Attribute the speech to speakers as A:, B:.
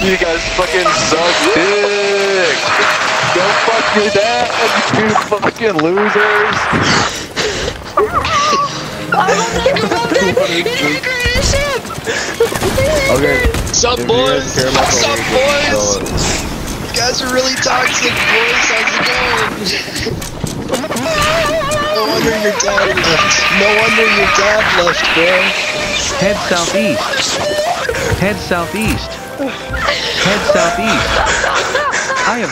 A: You guys fucking suck dick. Go fuck your dad, you fucking losers. Okay.
B: Sup,
A: if you guys
B: boys?
A: care about the
B: Sup,
A: Lakers,
B: boys?
A: so-
B: You guys are really toxic, boys. How's it going? no wonder your dad left. No wonder your dad left, bro.
C: Head southeast. Head southeast. Head southeast. I have